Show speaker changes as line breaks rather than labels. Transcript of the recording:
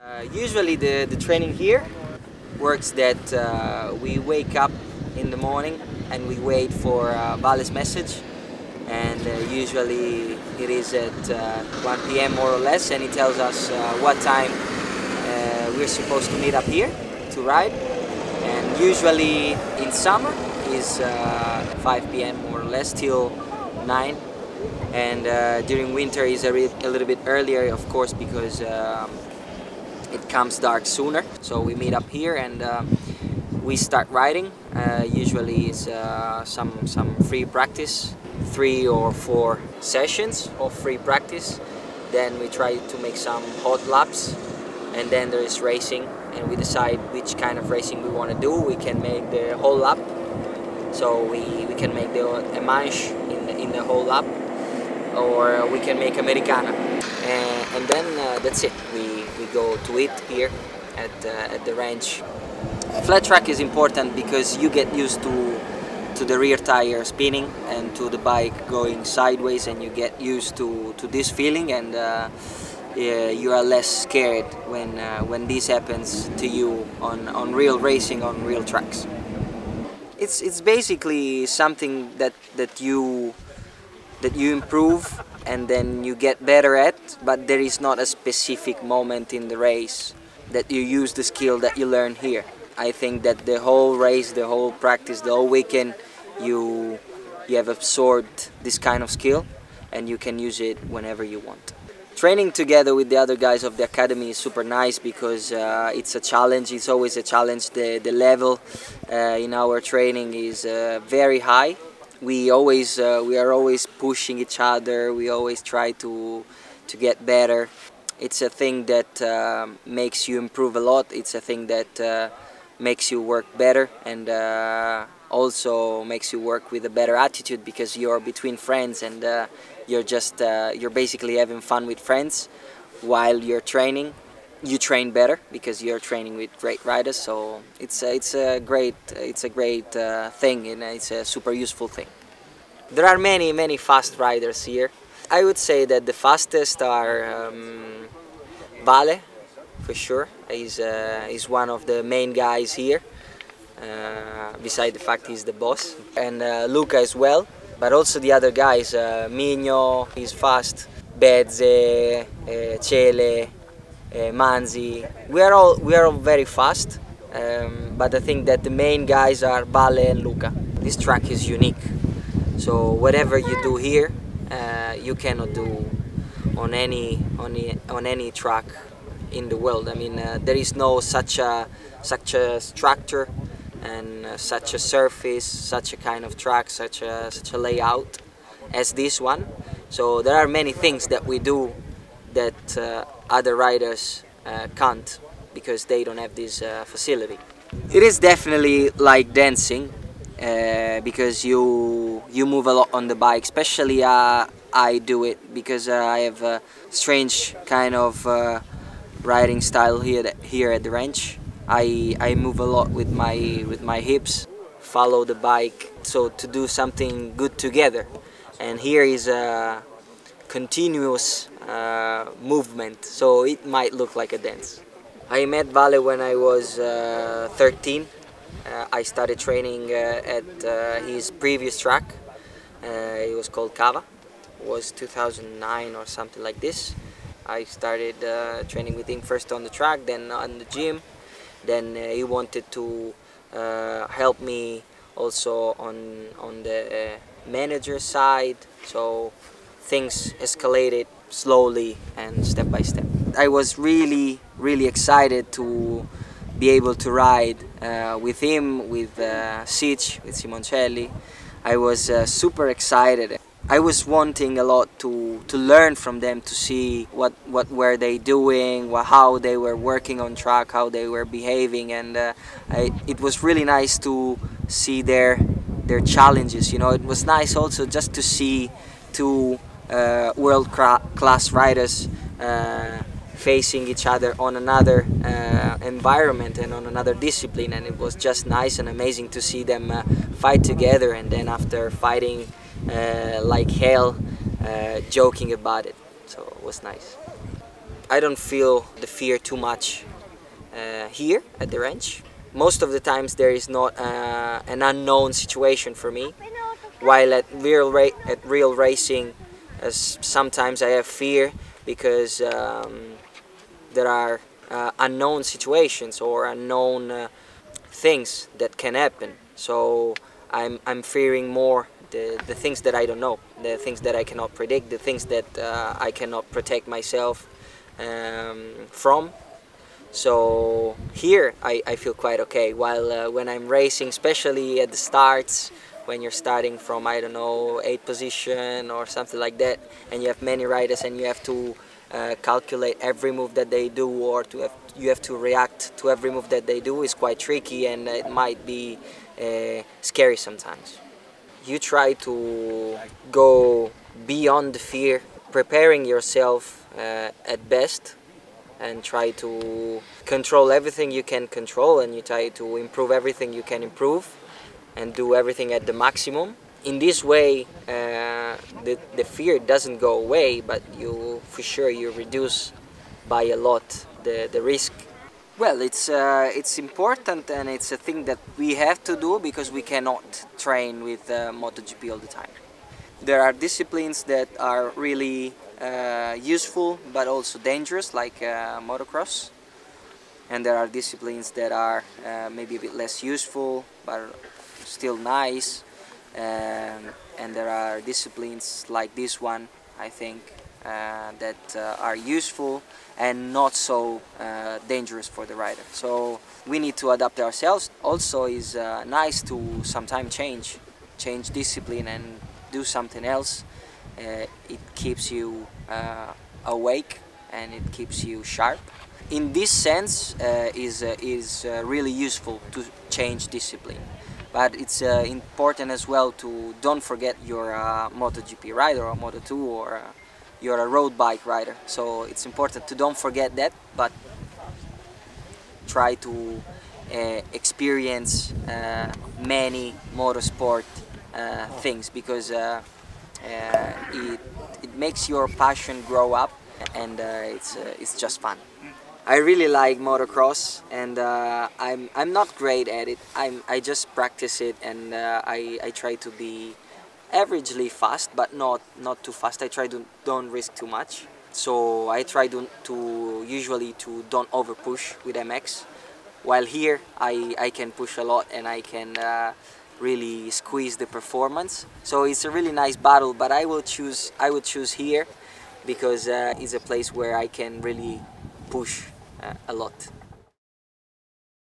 Uh, usually the, the training here works that uh, we wake up in the morning and we wait for uh, Vale's message and uh, usually it is at uh, 1 p.m. more or less and he tells us uh, what time we're supposed to meet up here to ride and usually in summer is uh, 5 p.m. more or less till 9 and during winter is a, a little bit earlier of course because um, it comes dark sooner. So we meet up here and uh, we start riding uh, usually it's uh, some some free practice three or four sessions of free practice. Then we try to make some hot laps and then there is racing and we decide which kind of racing we want to do. We can make the whole lap. So we, we can make the a manche in the, in the whole lap or we can make americana. And, and then uh, that's it. We, we go to it here at, uh, at the ranch. flat track is important because you get used to to the rear tire spinning and to the bike going sideways and you get used to, to this feeling and uh, yeah, you are less scared when uh, when this happens to you on, on real racing on real tracks. It's it's basically something that that you that you improve and then you get better at but there is not a specific moment in the race that you use the skill that you learn here. I think that the whole race the whole practice the whole weekend you you have absorbed this kind of skill and you can use it whenever you want. Training together with the other guys of the academy is super nice because uh, it's a challenge. It's always a challenge. The, the level uh, in our training is uh, very high we always uh, we are always pushing each other. We always try to to get better. It's a thing that um makes you improve a lot. It's a thing that uh, makes you work better and uh, also makes you work with a better attitude because you're between friends and uh, you're just uh, you're basically having fun with friends while you're training you train better because you're training with great riders so it's a, it's a great it's a great uh, thing and it's a super useful thing. There are many many fast riders here. I would say that the fastest are um, vale for sure. He's uh, he's one of the main guys here uh, beside the fact he's the boss. And uh, luca as well but also the other guys uh, Migno he's fast. Bezze uh, Cele uh, Manzi. We are all we are all very fast, um, but I think that the main guys are Vale and Luca. This track is unique, so whatever you do here, uh, you cannot do on any on any, on any track in the world. I mean, uh, there is no such a such a structure and uh, such a surface, such a kind of track, such a such a layout as this one. So there are many things that we do that uh, other riders uh, can't because they don't have this uh, facility. It is definitely like dancing uh, because you you move a lot on the bike. Especially uh, I do it because I have a strange kind of riding style here that, here at the ranch. I I move a lot with my with my hips, follow the bike, so to do something good together. And here is a continuous uh, movement, so it might look like a dance. I met Vale when I was uh, 13. Uh, I started training uh, at uh, his previous track. It was called Cava. It was 2009 or something like this. I started training with him first on the track, then on the gym. Then he wanted to help me also on on the manager side. So things escalated slowly and step by step. I was really, really excited to be able to ride uh, with him, with uh, Sitch, with Simoncelli. I was uh, super excited. I was wanting a lot to, to learn from them to see what, what were they doing, what, how they were working on track, how they were behaving, and uh, I, it was really nice to see their their challenges. You know, it was nice also just to see uh, world class riders uh, facing each other on another uh, environment and on another discipline and it was just nice and amazing to see them uh, fight together and then after fighting uh, like hell uh, joking about it so it was nice I don't feel the fear too much uh, here at the ranch. Most of the times there is not uh, an unknown situation for me. While at real at real racing, sometimes I have fear because um, there are uh, unknown situations or unknown uh, things that can happen. So I'm, I'm fearing more the, the things that I don't know, the things that I cannot predict, the things that uh, I cannot protect myself um, from. So here I, I feel quite okay, while uh, when I'm racing, especially at the starts, when you're starting from, I don't know, 8th position or something like that, and you have many riders and you have to uh, calculate every move that they do or to have, you have to react to every move that they do is quite tricky and it might be uh, scary sometimes. You try to go beyond the fear, preparing yourself uh, at best and try to control everything you can control and you try to improve everything you can improve and do everything at the maximum. In this way, uh, the, the fear doesn't go away, but you for sure you reduce by a lot the, the risk well, it's, uh, it's important and it's a thing that we have to do because we cannot train with uh, MotoGP all the time. There are disciplines that are really uh, useful but also dangerous like uh, motocross and there are disciplines that are uh, maybe a bit less useful but still nice um, and there are disciplines like this one I think uh, that uh, are useful and not so uh, dangerous for the rider. So we need to adapt ourselves. Also is nice to sometimes change, change discipline and do something else. it keeps you awake and it keeps you sharp in this sense uh, is uh, is uh, really useful to change discipline but it's important as well to don't forget your MotoGP rider or Moto2 or you're a road bike rider. So it's important to don't forget that, but try to uh, experience uh, many motorsport uh, things because uh, uh, it, it makes your passion grow up and uh, it's, it's just fun. I really like motocross and I'm, I'm not great at it. I'm, I just practice it and I, I try to be averagely fast, but not not too fast. I try to don't risk too much. So I try to, to usually to don't over push with MX. While here, I, I can push a lot and I can uh, really squeeze the performance. So it's a really nice battle, but I will choose I would choose here because uh, it's a place where I can really push uh, Uh, a lot.